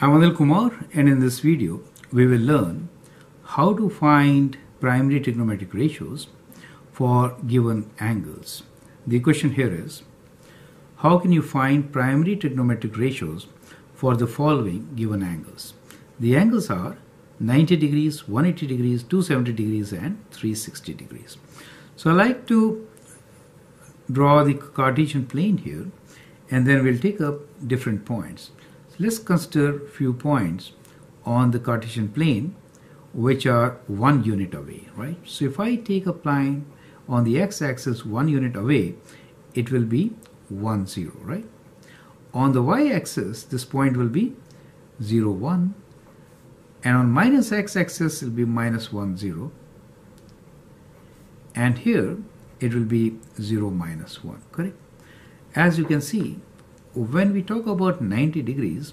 I'm Anil Kumar and in this video we will learn how to find primary trigonometric ratios for given angles. The question here is how can you find primary trigonometric ratios for the following given angles? The angles are 90 degrees, 180 degrees, 270 degrees and 360 degrees. So I like to draw the Cartesian plane here and then we'll take up different points. Let's consider few points on the Cartesian plane which are one unit away, right? So if I take a line on the x-axis one unit away, it will be 1, 0, right? On the y-axis, this point will be 0, 1. And on minus x-axis, it will be minus 1, 0. And here, it will be 0, minus 1, correct? As you can see, when we talk about 90 degrees,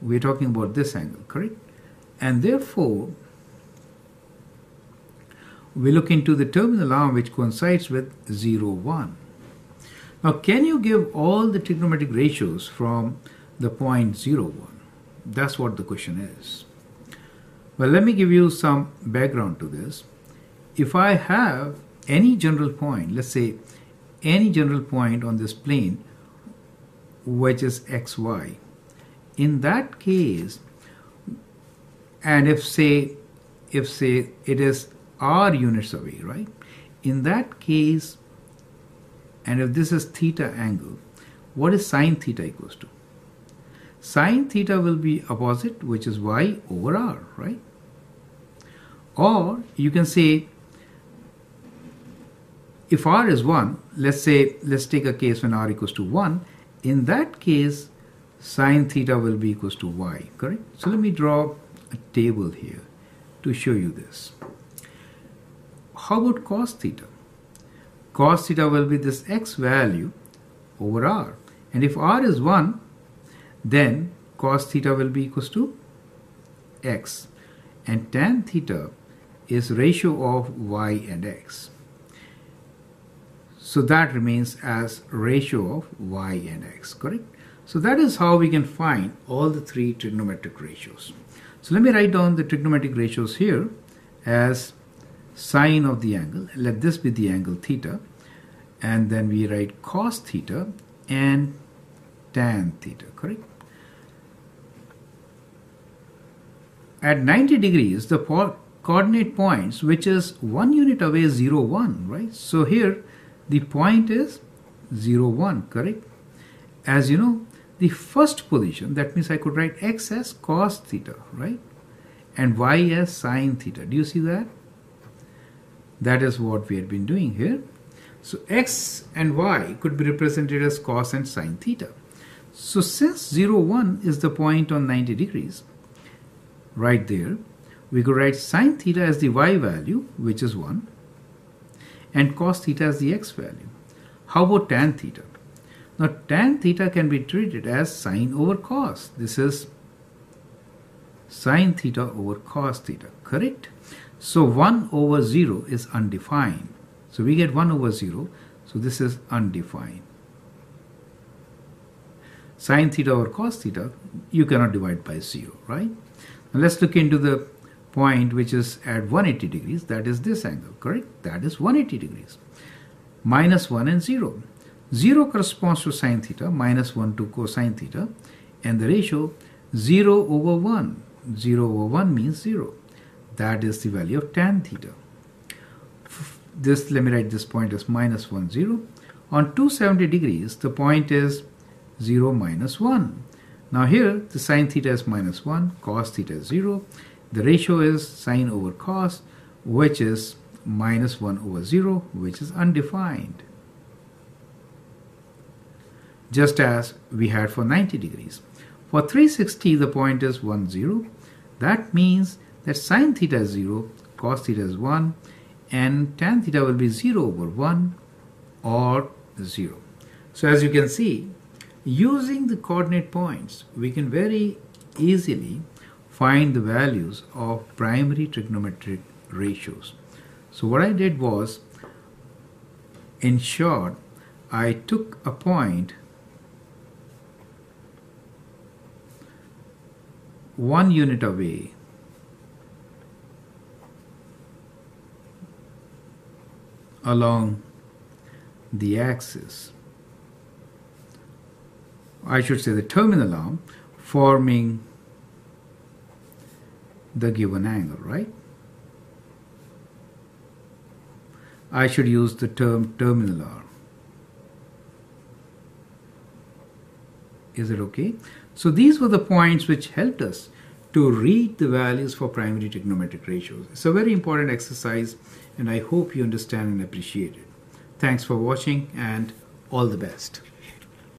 we're talking about this angle, correct? And therefore, we look into the terminal arm which coincides with 0, 1. Now, can you give all the trigonometric ratios from the point 0, 1? That's what the question is. Well, let me give you some background to this. If I have any general point, let's say any general point on this plane which is xy. In that case, and if say if say it is r units away, right? In that case, and if this is theta angle, what is sine theta equals to? Sine theta will be opposite, which is y over r, right? Or you can say if r is 1, let's say, let's take a case when r equals to 1, in that case, sine theta will be equals to y, correct? So let me draw a table here to show you this. How about cos theta? Cos theta will be this x value over r. And if r is 1, then cos theta will be equals to x. And tan theta is ratio of y and x. So that remains as ratio of y and x, correct? So that is how we can find all the three trigonometric ratios. So let me write down the trigonometric ratios here as sine of the angle. Let this be the angle theta. And then we write cos theta and tan theta, correct? At 90 degrees, the coordinate points, which is one unit away, 0, 1, right? So here, the point is 0, 1, correct? As you know, the first position, that means I could write x as cos theta, right? And y as sine theta. Do you see that? That is what we had been doing here. So x and y could be represented as cos and sine theta. So since 0, 1 is the point on 90 degrees, right there, we could write sine theta as the y value, which is 1, and cos theta as the x value. How about tan theta? Now tan theta can be treated as sine over cos. This is sine theta over cos theta, correct? So 1 over 0 is undefined. So we get 1 over 0, so this is undefined. Sine theta over cos theta, you cannot divide by 0, right? Now let's look into the point which is at 180 degrees, that is this angle, correct? That is 180 degrees. Minus 1 and 0. 0 corresponds to sine theta, minus 1 to cosine theta, and the ratio 0 over 1. 0 over 1 means 0. That is the value of tan theta. This, let me write this point as minus 1, 0. On 270 degrees, the point is 0 minus 1. Now here, the sine theta is minus 1, cos theta is 0, the ratio is sine over cos, which is minus 1 over 0, which is undefined. Just as we had for 90 degrees. For 360, the point is 1, 0. That means that sine theta is 0, cos theta is 1, and tan theta will be 0 over 1 or 0. So as you can see, using the coordinate points, we can very easily find the values of primary trigonometric ratios. So what I did was, in short, I took a point one unit away along the axis. I should say the terminal arm forming the given angle, right? I should use the term terminal arm. Is it okay? So these were the points which helped us to read the values for primary trigonometric ratios. It's a very important exercise and I hope you understand and appreciate it. Thanks for watching and all the best.